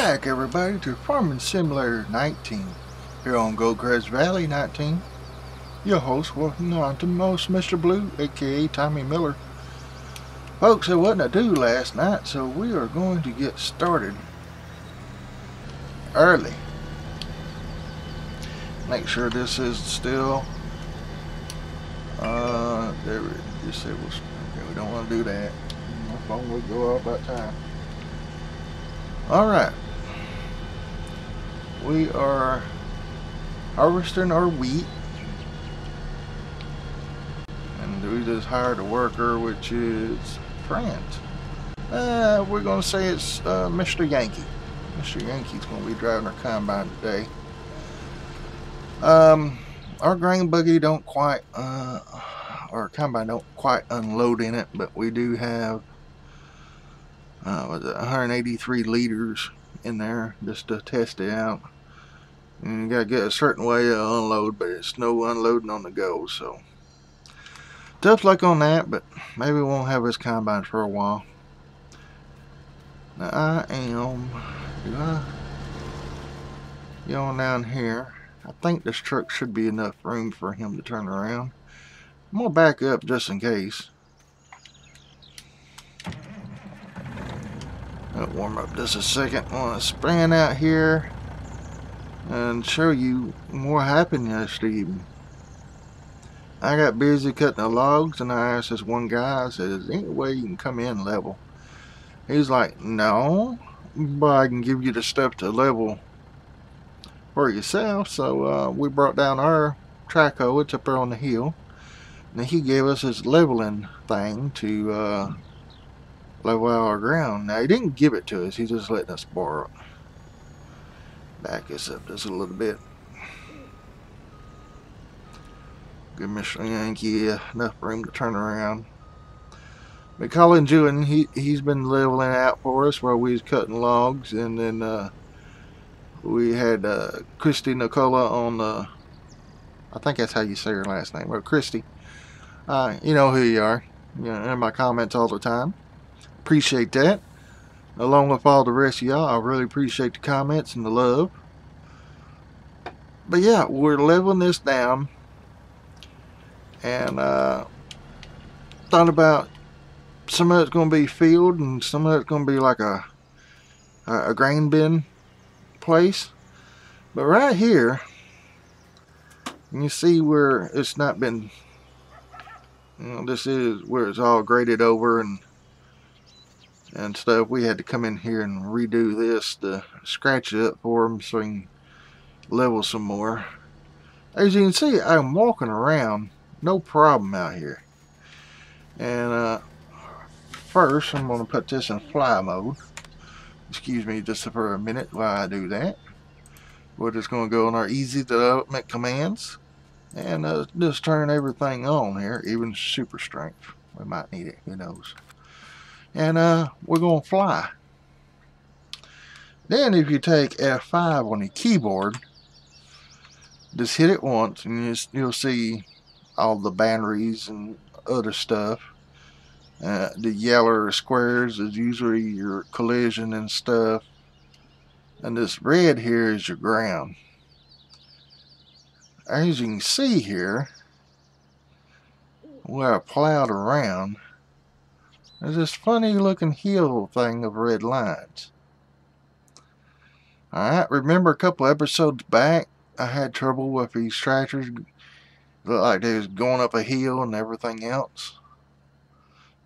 Back, everybody, to Farming Simulator 19 here on Goldcrest Valley 19. Your host, well, not the most, Mr. Blue, aka Tommy Miller. Folks, it wasn't a do last night, so we are going to get started early. Make sure this is still. Uh, there. Disables. Okay, we don't want to do that. My phone will go off that time. Alright. We are harvesting our wheat. And we just hired a worker, which is Trent. Uh, we're going to say it's uh, Mr. Yankee. Mr. Yankee's to be driving our combine today. Um, our grain buggy don't quite, uh, our combine don't quite unload in it, but we do have uh, was it 183 liters in there just to test it out. And you gotta get a certain way to unload, but it's no unloading on the go, so tough luck on that, but maybe we won't have this combine for a while. Now I am going down here. I think this truck should be enough room for him to turn around. I'm gonna back up just in case. I'll warm up just a second. I want to span out here and show you what happened yesterday evening. I got busy cutting the logs and I asked this one guy, I said, is there any way you can come in level? He's like, no, but I can give you the stuff to level for yourself. So uh, we brought down our trackhoe, it's up there on the hill. And he gave us his leveling thing to uh, level our ground. Now, he didn't give it to us. He's just letting us borrow it. Back us up just a little bit. Give Mr. Yankee enough room to turn around. But Collin Julian, he, he's been leveling out for us while we was cutting logs. And then uh, we had uh, Christy Nicola on the... I think that's how you say her last name. Well, Christy. Uh, you know who you are. You know, in my comments all the time. Appreciate that. Along with all the rest of y'all, I really appreciate the comments and the love. But yeah, we're leveling this down. And uh, thought about some of it's going to be field and some of it's going to be like a, a, a grain bin place. But right here, you see where it's not been, you know, this is where it's all graded over and and stuff. We had to come in here and redo this to scratch it up for them so we can level some more. As you can see, I'm walking around, no problem out here. And uh, first, I'm going to put this in fly mode. Excuse me just for a minute while I do that. We're just going to go on our easy development commands and uh, just turn everything on here, even super strength. We might need it, who knows and uh, we're going to fly. Then if you take F5 on the keyboard, just hit it once and you will see all the boundaries and other stuff. Uh, the yellow squares is usually your collision and stuff. And this red here is your ground. As you can see here, where I plowed around, there's this funny looking hill thing of red lines. Alright, remember a couple episodes back, I had trouble with these tractors. Looked like they was going up a hill and everything else.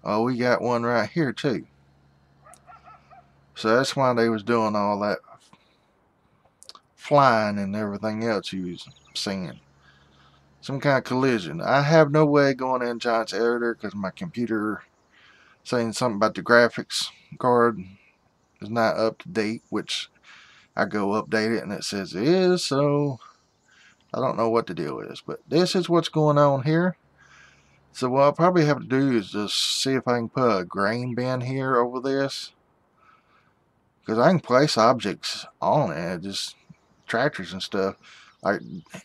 Oh, we got one right here too. So that's why they was doing all that flying and everything else you was seeing. Some kind of collision. I have no way going in Giants editor because my computer saying something about the graphics card is not up to date, which I go update it and it says it is, so I don't know what the deal is. But this is what's going on here. So what I'll probably have to do is just see if I can put a grain bin here over this. Because I can place objects on it, just tractors and stuff. Like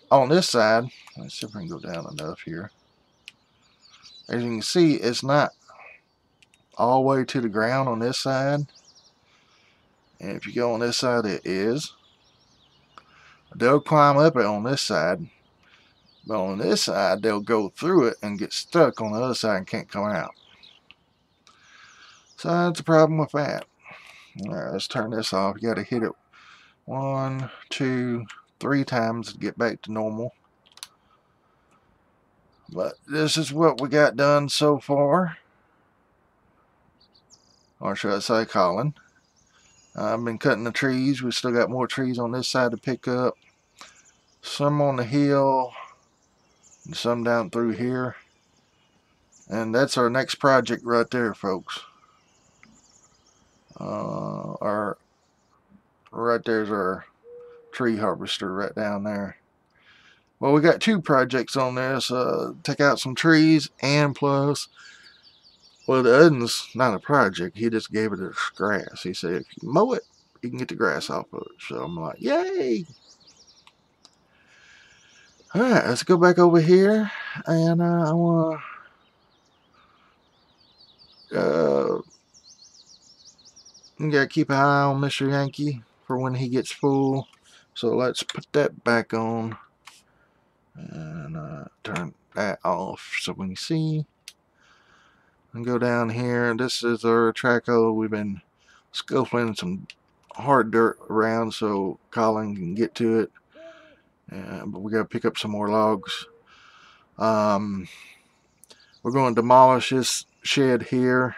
on this side, let's see if I can go down enough here. As you can see, it's not all the way to the ground on this side. And if you go on this side, it is. They'll climb up it on this side. But on this side, they'll go through it and get stuck on the other side and can't come out. So that's a problem with that. Alright, let's turn this off. You got to hit it one, two, three times to get back to normal. But this is what we got done so far. Or should I say Collin. I've been cutting the trees. We still got more trees on this side to pick up. Some on the hill. And some down through here. And that's our next project right there, folks. Uh, our right there's our tree harvester right down there. Well, we got two projects on this. Uh, take out some trees and plus, well, the other not a project. He just gave it a grass. He said, if you mow it, you can get the grass off of it. So I'm like, yay! Alright, let's go back over here. And uh, I want to... Uh, you gotta keep an eye on Mr. Yankee for when he gets full. So let's put that back on and uh, turn that off so we can see. And go down here. This is our trackhoe. We've been scuffling some hard dirt around so Collin can get to it. Uh, but we got to pick up some more logs. Um, we're going to demolish this shed here.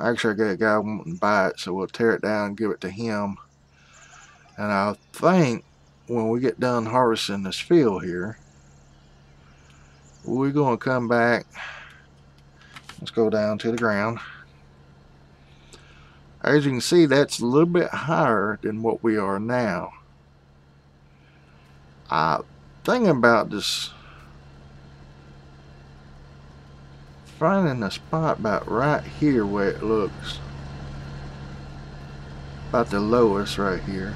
Actually, I got a guy wanting to buy it, so we'll tear it down and give it to him. And I think when we get done harvesting this field here, we're going to come back. Let's go down to the ground. As you can see, that's a little bit higher than what we are now. I thinking about this finding a spot about right here where it looks about the lowest right here.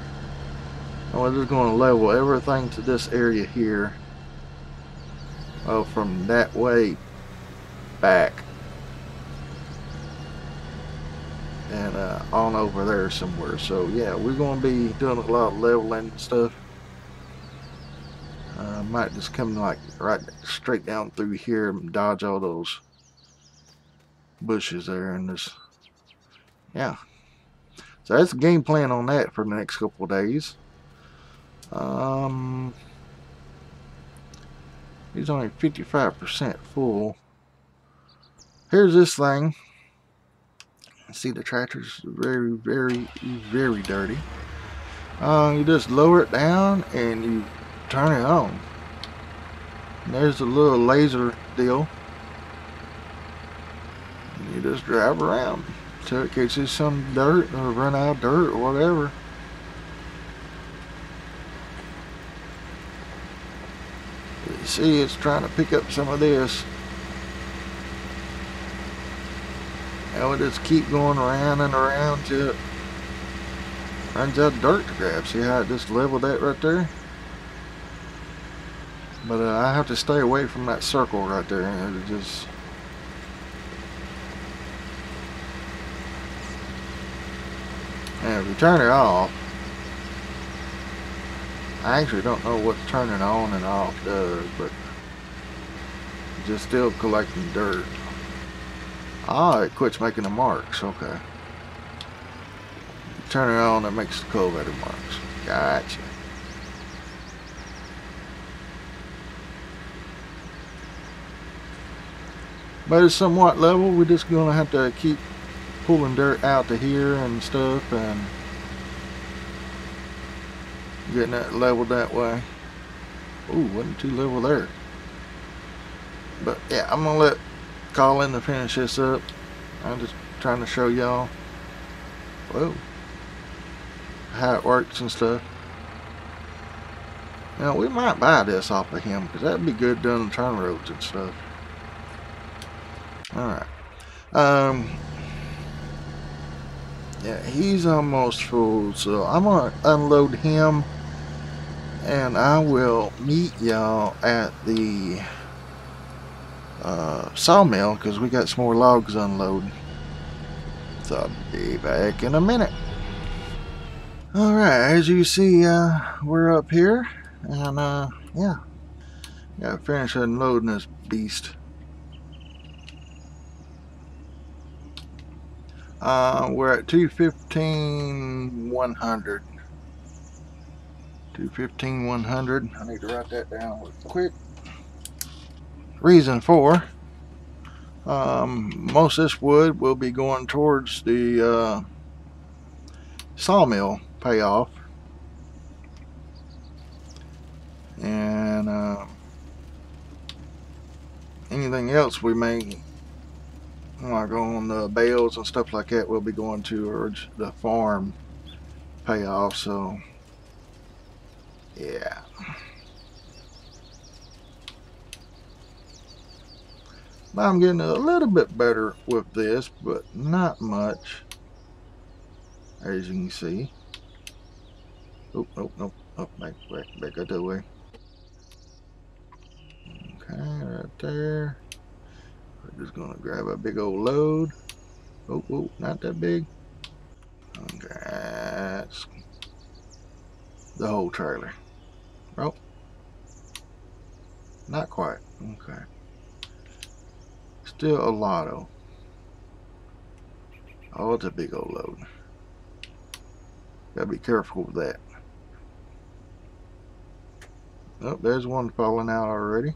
And we're just going to level everything to this area here. Oh, from that way back. And uh, on over there somewhere. So yeah, we're going to be doing a lot of leveling and stuff. Uh, might just come like right straight down through here and dodge all those bushes there and just yeah so that's the game plan on that for the next couple days um he's only 55% full here's this thing see the tractor's very very very dirty uh, you just lower it down and you turn it on and there's a little laser deal you just drive around till it catches some dirt or run out of dirt or whatever. You see it's trying to pick up some of this. And we just keep going around and around to runs out of dirt to grab. See how it just leveled that right there? But uh, I have to stay away from that circle right there. It just And if you turn it off, I actually don't know what turning on and off does, but just still collecting dirt. Ah, it quits making the marks. Okay. Turn it on, it makes the cultivator marks. Gotcha. But it's somewhat level. We're just going to have to keep pulling dirt out to here and stuff and getting that leveled that way. Ooh, wasn't too level there. But yeah, I'm gonna let Collin to finish this up. I'm just trying to show y'all whoa how it works and stuff. Now we might buy this off of him because that'd be good doing turn roads and stuff. Alright. Um yeah, he's almost full, so I'm gonna unload him and I will meet y'all at the uh, sawmill because we got some more logs unloading. So I'll be back in a minute. Alright, as you see, uh, we're up here, and uh, yeah, gotta finish unloading this beast. Uh, we're at 215 100. 215 100. I need to write that down real quick. Reason for um, most of this wood will be going towards the uh, sawmill payoff. And uh, anything else we may, like on the bales and stuff like that, will be going towards the farm payoff. So, yeah. I'm getting a little bit better with this, but not much, as you can see. Oh, nope, nope, oh, back, back, back out that way. Okay, right there. We're just gonna grab a big old load. Oh, oh, not that big. Okay, that's the whole trailer. Oh, not quite. Okay. Still a lotto. Oh, it's a big old load. Gotta be careful with that. Oh, there's one falling out already.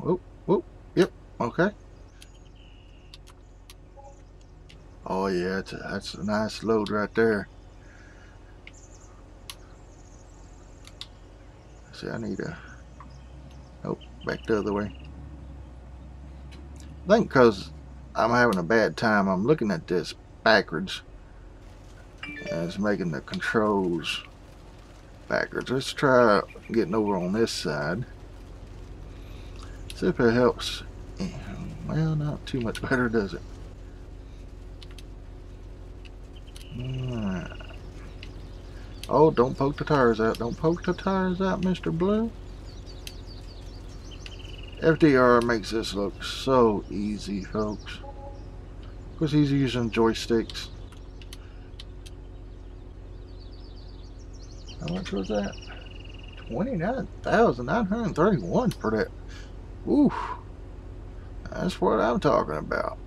Oh, oh, yep, okay. Oh yeah, that's a, that's a nice load right there. See, I need a, oh, back the other way. I think because I'm having a bad time, I'm looking at this backwards. And it's making the controls backwards. Let's try getting over on this side. See if it helps. Eh, well, not too much better, does it? Oh, don't poke the tires out. Don't poke the tires out, Mr. Blue. FDR makes this look so easy, folks. Because he's using joysticks. How much was that? 29931 for that. Oof. That's what I'm talking about.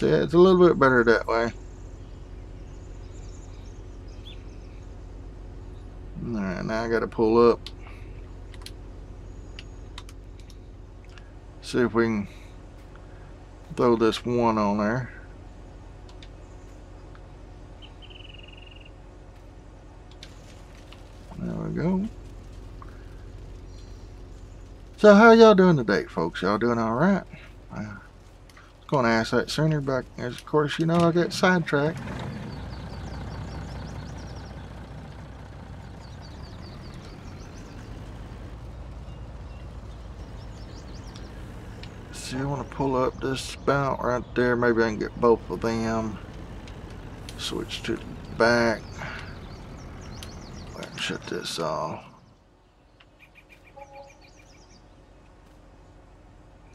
See, it's a little bit better that way. Alright, now I gotta pull up. See if we can throw this one on there. There we go. So how y'all doing today, folks? Y'all doing all right? Going to ask that sooner, but as of course, you know, I get sidetracked. See, I want to pull up this spout right there. Maybe I can get both of them. Switch to the back. Shut this off.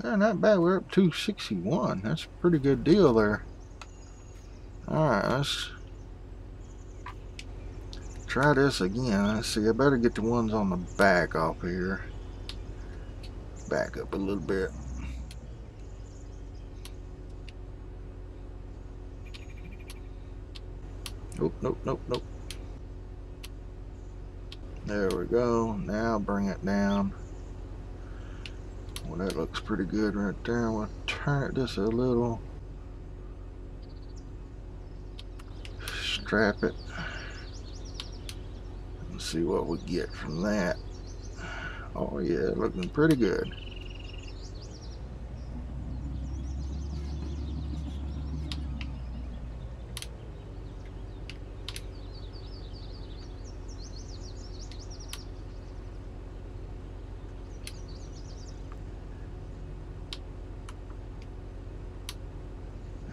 Yeah, not bad. We're up 261. That's a pretty good deal there. Alright, let's try this again. Let's see. I better get the ones on the back off here. Back up a little bit. Nope, nope, nope, nope. There we go. Now bring it down. Well, that looks pretty good right there. We'll turn it just a little. Strap it. And see what we get from that. Oh yeah, looking pretty good.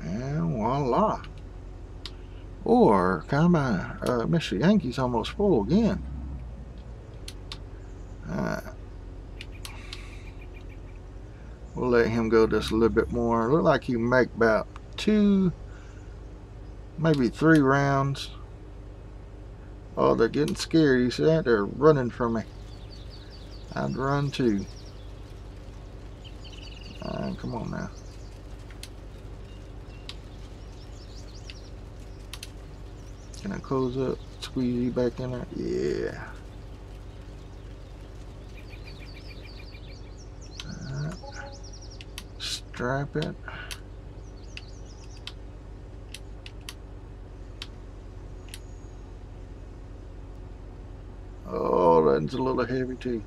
And voila. Or combine, uh, Mr. Yankee's almost full again. Alright. We'll let him go just a little bit more. Look like he make about two, maybe three rounds. Oh, they're getting scared. You see that? They're running from me. I'd run too. Alright, come on now. Can I close up? Squeeze you back in there? Yeah. Right. Strap it. Oh, that's a little heavy too.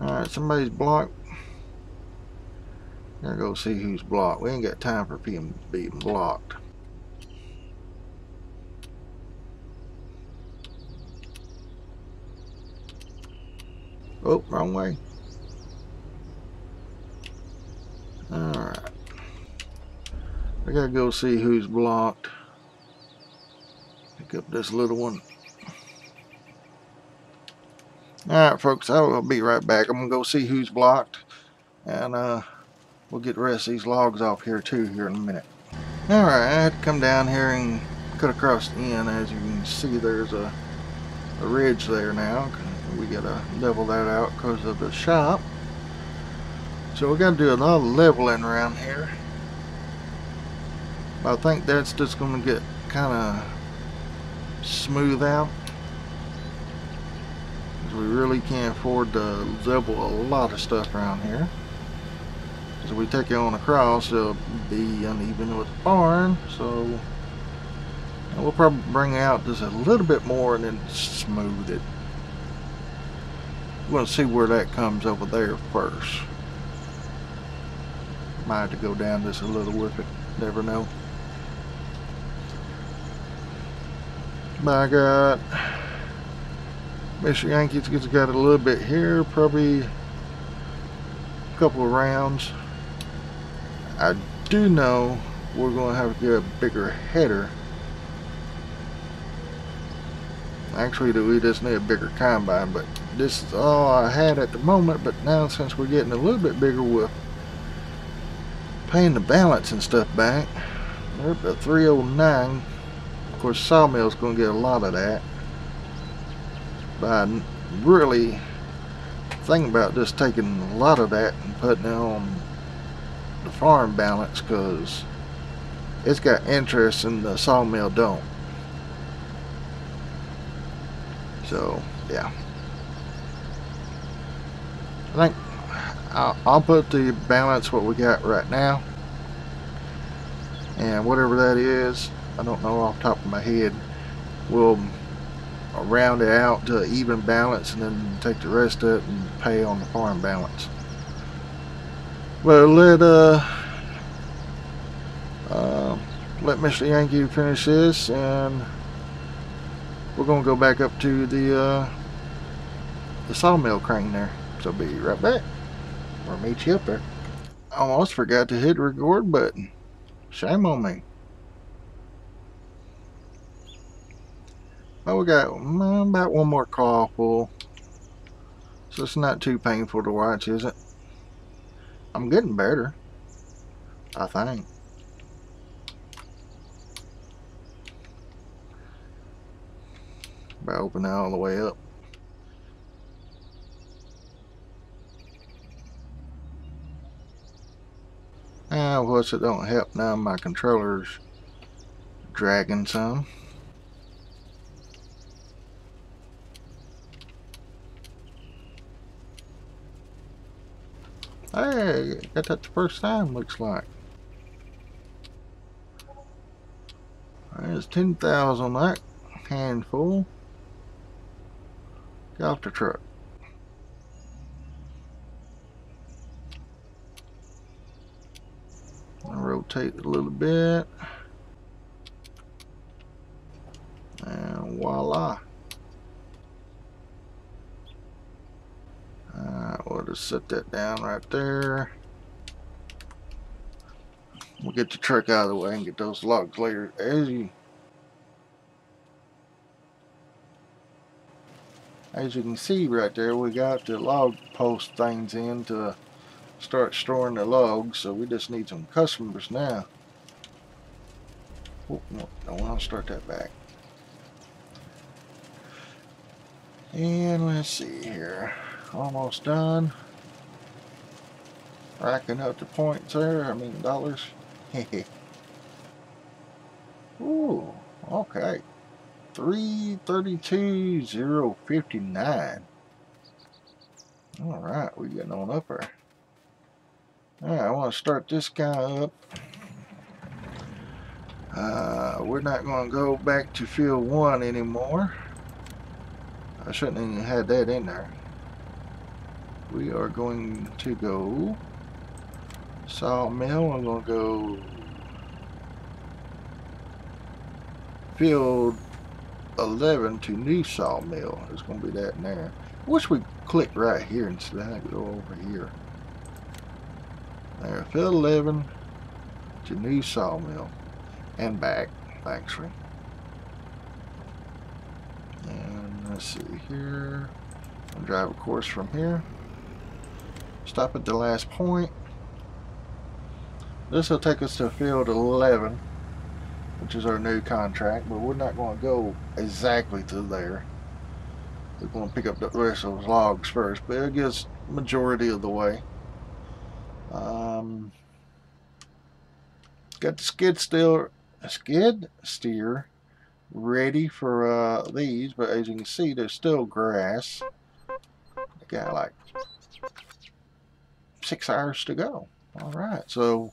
Alright, somebody's blocked. Gotta go see who's blocked. We ain't got time for being, being blocked. Oh, wrong way. Alright. I gotta go see who's blocked. Pick up this little one. Alright folks, I'll be right back. I'm gonna go see who's blocked and uh, we'll get the rest of these logs off here too here in a minute. Alright, I had to come down here and cut across the end. As you can see there's a, a ridge there now. We gotta level that out because of the shop. So we gotta do a lot of leveling around here. I think that's just gonna get kinda smooth out Because we really can't afford to level a lot of stuff around here. So we take it on across, it'll be uneven with the barn, so we'll probably bring out just a little bit more and then smooth it. We'll see where that comes over there first. Might have to go down this a little with it, never know. I got Mr. Yankees gets got a little bit here, probably a couple of rounds. I do know we're going to have to get a bigger header. Actually, do we just need a bigger combine, but this is all I had at the moment. But now, since we're getting a little bit bigger with paying the balance and stuff back, we're up at 309. Of course, Sawmill's going to get a lot of that. But I really think about just taking a lot of that and putting it on the farm balance because it's got interest and the sawmill don't. So, yeah. I think I'll, I'll put the balance what we got right now. And whatever that is, I don't know off top of my head, we'll round it out to even balance and then take the rest of it and pay on the farm balance. Well, let uh, uh, let Mr. Yankee finish this and we're gonna go back up to the uh, the sawmill crane there. So be right back. I'll meet you up there. Almost forgot to hit record button. Shame on me. Oh, we got mm, about one more claw full. So it's not too painful to watch, is it? I'm getting better. I think. By opening all the way up. Ah, course it don't help now my controller's dragging some. Hey, got that the first time, looks like. There's 10,000 on that handful. Get off the truck. I'll rotate a little bit. And voila. Uh, we'll just set that down right there. We'll get the truck out of the way and get those logs later. As you as you can see right there, we got the log post things in to start storing the logs. So we just need some customers now. Oh, no, I want to start that back. And let's see here. Almost done. Racking up the points there. I mean dollars. Ooh, okay. 332,059. Alright, we're getting on up there. Alright, I want to start this guy up. Uh, we're not going to go back to field one anymore. I shouldn't even had that in there. We are going to go sawmill. I'm going to go field 11 to new sawmill. It's going to be that in there. I wish we clicked right here instead of go over here. There, field 11 to new sawmill and back, actually. And let's see here. I'll drive a course from here. Stop at the last point. This will take us to field 11, which is our new contract, but we're not going to go exactly to there. We're going to pick up the rest of those logs first, but it gets majority of the way. Um, got the skid steer, skid steer ready for uh, these, but as you can see, there's still grass. got like six hours to go. All right, so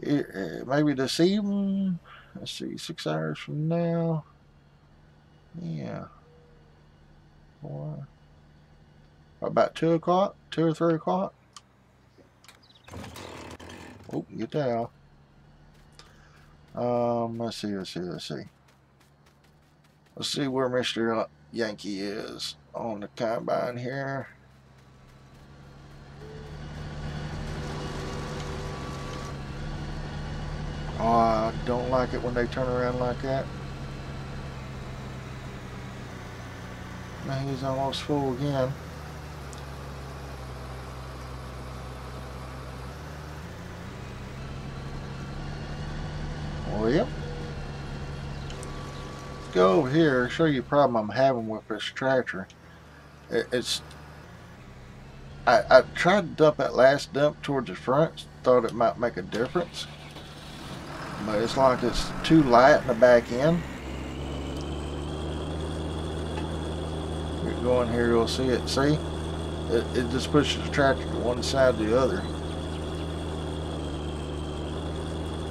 it, uh, maybe this evening. Let's see, six hours from now. Yeah. Four. About two o'clock, two or three o'clock. Oh, get that out. Um, let's see, let's see, let's see. Let's see where Mr. Yankee is on the combine here. Oh, I don't like it when they turn around like that. Now he's almost full again. Oh, yep. Let's go over here, show you a problem I'm having with this tractor. It, it's I, I tried to dump that last dump towards the front, thought it might make a difference but it's like it's too light in the back end. You go in here, you'll see it. See? It, it just pushes the tractor to one side to the other.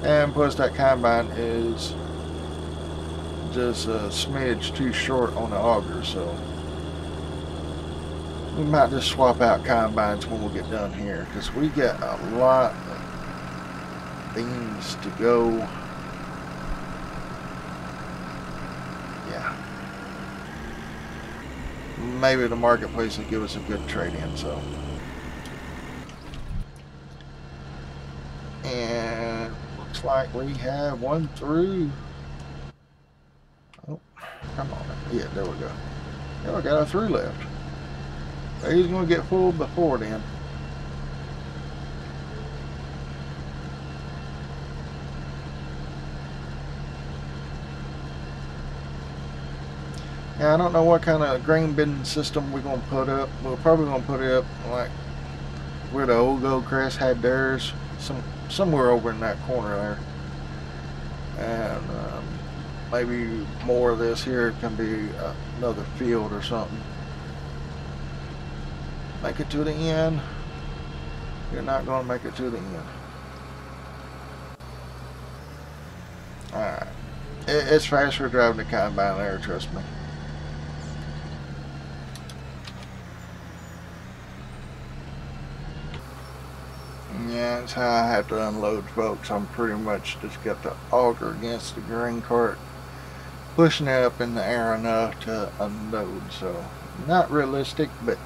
And plus that combine is just a smidge too short on the auger, so we might just swap out combines when we get done here because we got a lot of things to go. Yeah. Maybe the marketplace will give us a good trade-in, so. And like we have one through. Oh, come on. Yeah, there we go. Yeah, we got a through left. He's going to get full before then. Yeah, I don't know what kind of grain bin system we're going to put up. We're probably going to put it up like where the old Goldcrest had theirs. Some, somewhere over in that corner there. And um, maybe more of this here can be uh, another field or something. Make it to the end. You're not going to make it to the end. Alright. It's faster driving the combine there, trust me. Yeah, that's how I have to unload folks. I'm pretty much just got the auger against the grain cart, pushing it up in the air enough to unload. So, not realistic, but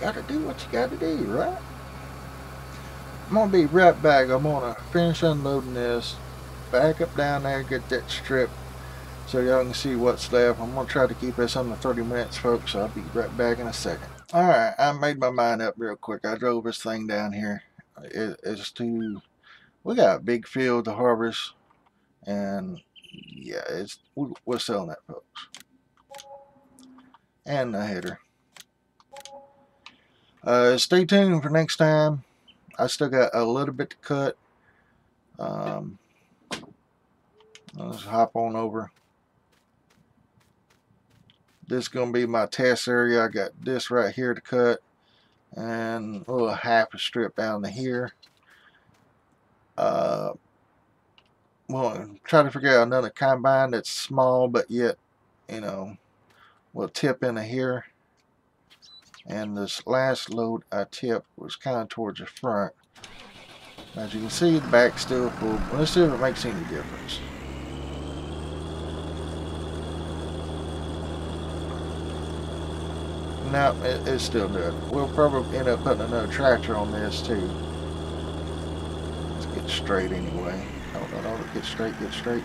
gotta do what you gotta do, right? I'm gonna be right back. I'm gonna finish unloading this, back up down there, get that strip so y'all can see what's left. I'm gonna try to keep this under 30 minutes, folks. So I'll be right back in a second. All right, I made my mind up real quick. I drove this thing down here. It, it's too. We got a big field to harvest, and yeah, it's we're selling that, folks. And the header. Uh, stay tuned for next time. I still got a little bit to cut. Um, let's hop on over. This is going to be my test area. I got this right here to cut. And a little half a strip down to here. Uh, well, try to figure out another combine that's small, but yet, you know, will tip into here and this last load I tipped was kind of towards the front. As you can see, the back's still full. Let's see if it makes any difference. No, it, it's still good. We'll probably end up putting another tractor on this too. Let's get straight anyway. Oh, no, no, get straight, get straight.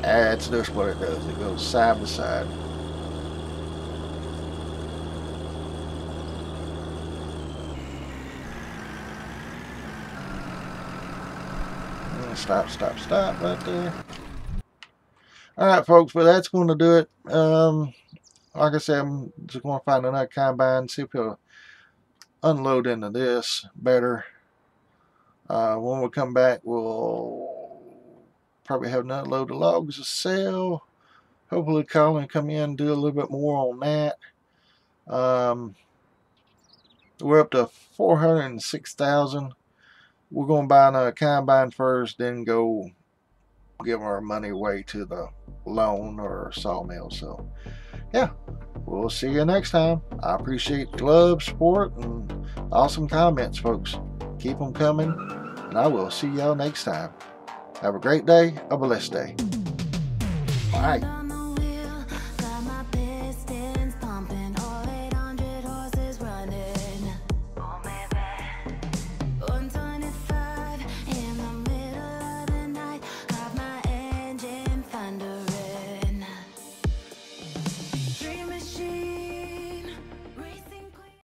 That's just what it does. It goes side by side. stop, stop, stop right there. Alright, folks, but that's going to do it. Um, like I said, I'm just going to find another combine, see if it'll unload into this better. Uh, when we come back, we'll probably have another load of logs to sell. Hopefully, Collin come in and do a little bit more on that. Um, we're up to 406,000 we're going to buy another combine first, then go give our money away to the loan or sawmill. So, yeah, we'll see you next time. I appreciate the love, support, and awesome comments, folks. Keep them coming, and I will see y'all next time. Have a great day, a blessed day. Bye.